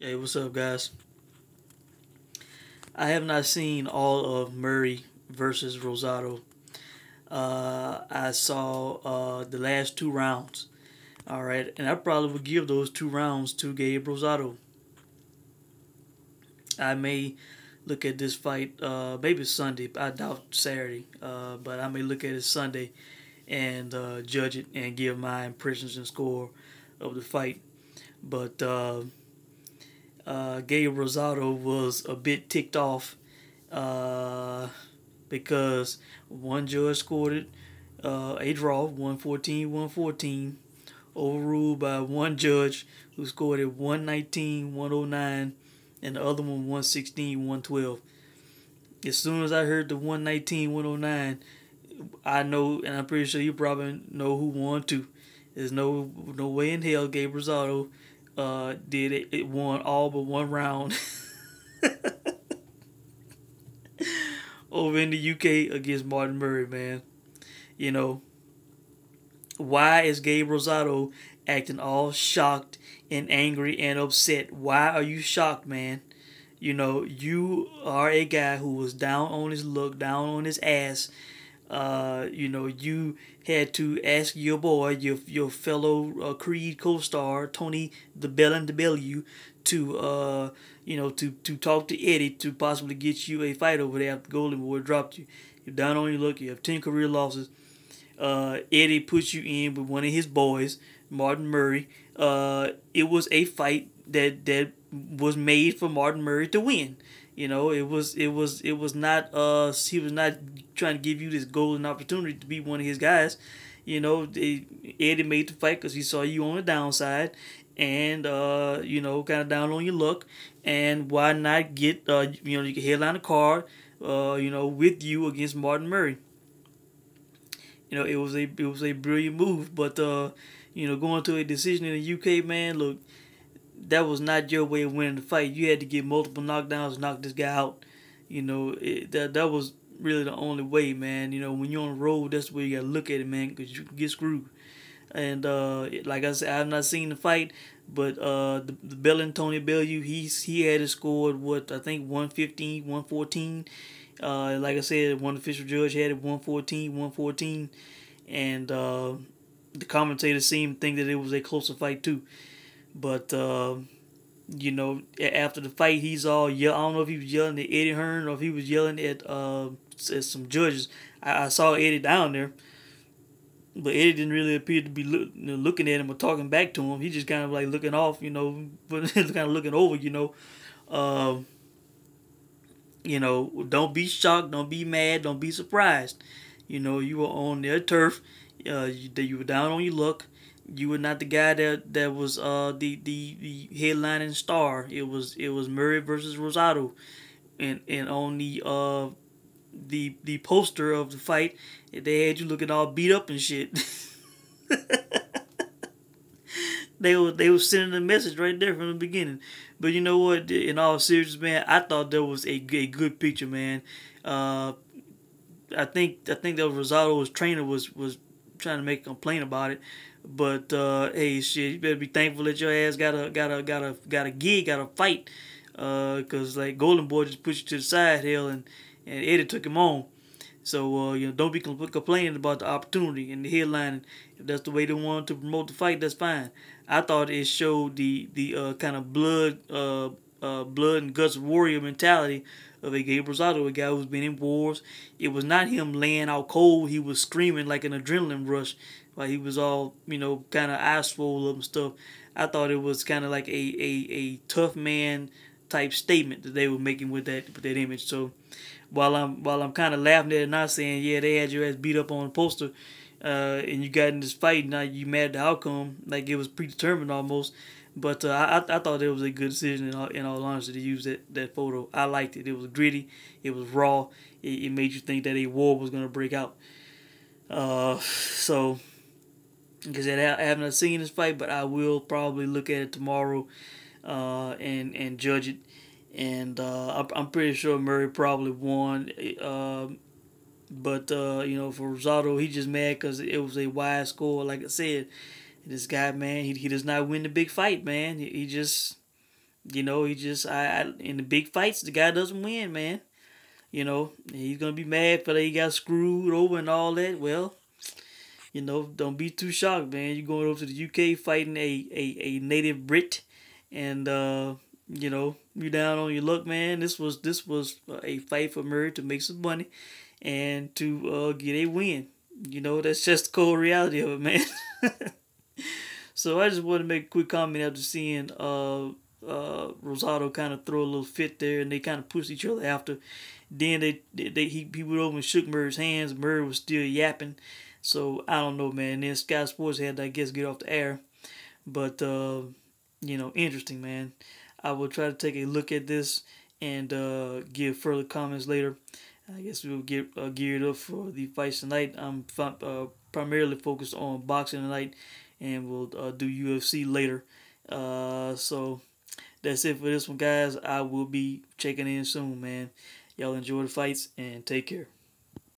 Hey, what's up, guys? I have not seen all of Murray versus Rosado. Uh, I saw uh, the last two rounds. All right, and I probably would give those two rounds to Gabe Rosado. I may look at this fight, uh, maybe Sunday. I doubt Saturday, uh, but I may look at it Sunday and uh, judge it and give my impressions and score of the fight. But uh, Gabe Rosado was a bit ticked off uh, because one judge scored it uh, a draw, 114 114, overruled by one judge who scored it 119 109, and the other one 116 112. As soon as I heard the 119 109, I know, and I'm pretty sure you probably know who won too. There's no no way in hell Gabe Rosado uh, did it. It won all but one round over in the UK against Martin Murray, man. You know, why is Gabe Rosado acting all shocked and angry and upset? Why are you shocked, man? You know, you are a guy who was down on his luck, down on his ass. Uh, you know, you had to ask your boy, your your fellow uh, Creed co-star Tony the Bellin W, to uh, you know, to to talk to Eddie to possibly get you a fight over there after Golden Boy dropped you. You're down on your luck. You have ten career losses. Uh, Eddie puts you in with one of his boys, Martin Murray. Uh, it was a fight that that was made for Martin Murray to win. You know, it was it was it was not uh he was not trying to give you this golden opportunity to be one of his guys. You know, they, Eddie made the fight because he saw you on the downside, and uh, you know, kind of down on your luck. And why not get uh, you know, you can headline a card, uh, you know, with you against Martin Murray. You know, it was a it was a brilliant move, but uh, you know, going to a decision in the UK, man, look, that was not your way of winning the fight. You had to get multiple knockdowns knock this guy out. You know, it, that that was really the only way, man. You know, when you're on the road, that's where you gotta look at it, man, because you can get screwed. And uh, like I said, I've not seen the fight, but uh, the, the Bell Tony Bellew, he's he had it scored what I think 115, 114. Uh, like I said, one official judge had it 114, 114, and uh, the commentators seemed to think that it was a closer fight too. But uh, you know, after the fight, he's all yell. I don't know if he was yelling at Eddie Hearn or if he was yelling at uh at some judges. I, I saw Eddie down there, but Eddie didn't really appear to be look, you know, looking at him or talking back to him. He just kind of like looking off, you know, but kind of looking over, you know. Uh, you know, don't be shocked, don't be mad, don't be surprised. You know, you were on their turf. Uh, you, you were down on your luck you were not the guy that that was uh the the the headlining star. It was it was Murray versus Rosado, and and on the uh the the poster of the fight, they had you looking all beat up and shit. they were they were sending a message right there from the beginning. But you know what? In all seriousness, man, I thought that was a, a good picture, man. Uh, I think I think that Rosado's trainer was was trying to make a complaint about it. But uh, hey, shit, you better be thankful that your ass got a got a got a got a gig, got a fight. Uh, cause like Golden Boy just put you to the side, hell, and and Eddie took him on. So uh, you know, don't be complaining about the opportunity and the headline. If that's the way they want to promote the fight, that's fine. I thought it showed the the uh, kind of blood uh, uh, blood and guts warrior mentality of a Gabe Rosado, a guy who's been in wars. It was not him laying out cold. He was screaming like an adrenaline rush like he was all, you know, kind of eye swole and stuff. I thought it was kind of like a, a, a tough man type statement that they were making with that with that image. So while I'm while I'm kind of laughing at it, not saying yeah they had your ass beat up on the poster, uh, and you got in this fight, and now you mad at the outcome, like it was predetermined almost. But uh, I I thought it was a good decision in all, in all honesty to use that, that photo. I liked it. It was gritty. It was raw. It, it made you think that a war was gonna break out. Uh, so because I haven't seen this fight, but I will probably look at it tomorrow uh, and and judge it. And uh, I'm pretty sure Murray probably won. Uh, but uh, you know, for Rosado, he just mad because it was a wide score. Like I said, this guy, man, he, he does not win the big fight, man. He, he just you know, he just I, I in the big fights, the guy doesn't win, man. You know, he's gonna be mad for that he got screwed over and all that. Well, you know, don't be too shocked, man. You're going over to the UK fighting a a, a native Brit, and uh, you know, you down on your luck, man. This was this was a fight for Murray to make some money and to uh, get a win. You know, that's just the cold reality of it, man. so I just want to make a quick comment after seeing uh uh Rosado kind of throw a little fit there, and they kind of pushed each other after. Then they they he, he went over and shook Murray's hands. Murray was still yapping. So I don't know, man. Then Sky Sports had to, I guess, get off the air. But uh, you know, interesting, man. I will try to take a look at this and uh, give further comments later. I guess we'll get uh, geared up for the fights tonight. I'm uh, primarily focused on boxing tonight, and we'll uh, do UFC later. Uh, so that's it for this one, guys. I will be checking in soon, man. Y'all enjoy the fights and take care.